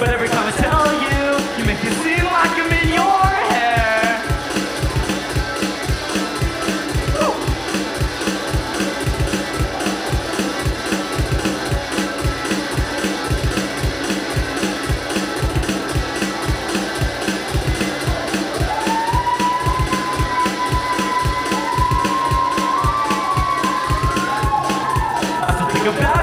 But every time I tell you, you make me seem like I'm in your hair. I still think about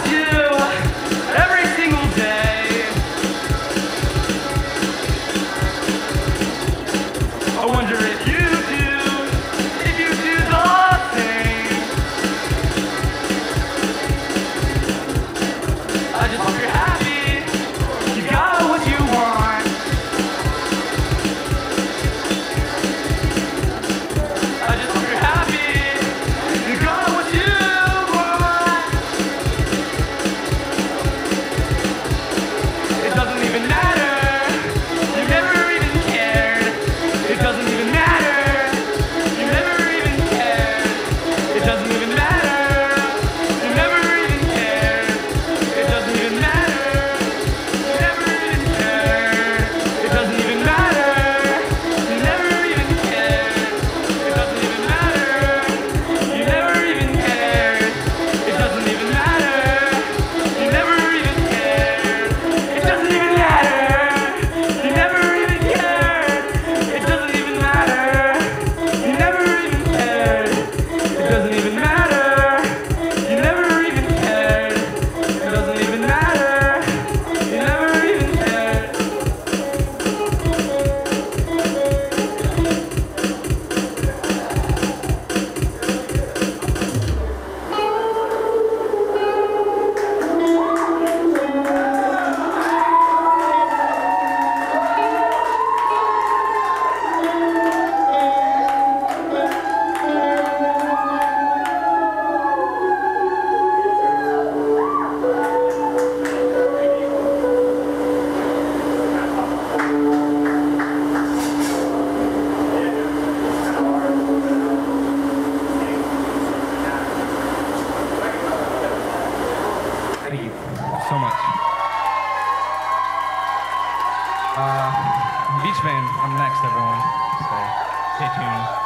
Uh, Beach Band, I'm next, everyone. Stay, stay tuned.